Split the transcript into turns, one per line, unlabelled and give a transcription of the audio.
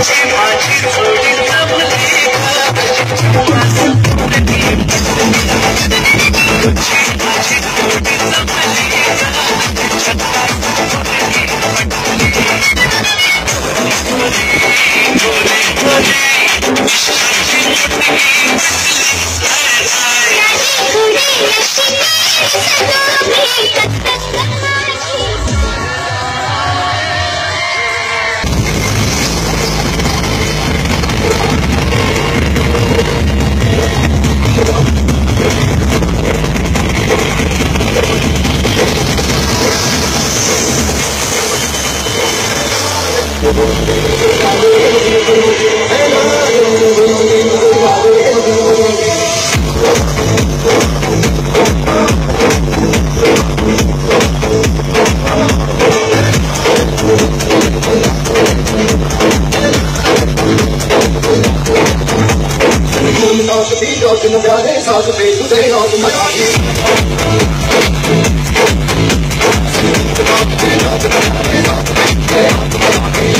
去把心中的热情融化 Cause the people they all in my body.